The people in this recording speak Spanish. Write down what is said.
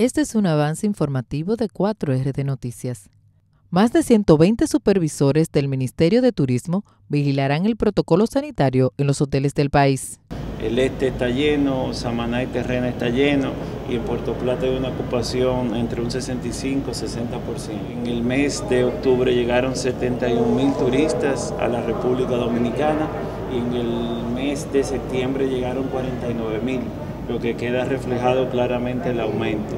Este es un avance informativo de 4RD Noticias. Más de 120 supervisores del Ministerio de Turismo vigilarán el protocolo sanitario en los hoteles del país. El este está lleno, Samaná y Terrena está lleno y en Puerto Plata hay una ocupación entre un 65 y 60%. En el mes de octubre llegaron 71 mil turistas a la República Dominicana y en el mes de septiembre llegaron 49 mil lo que queda reflejado claramente el aumento.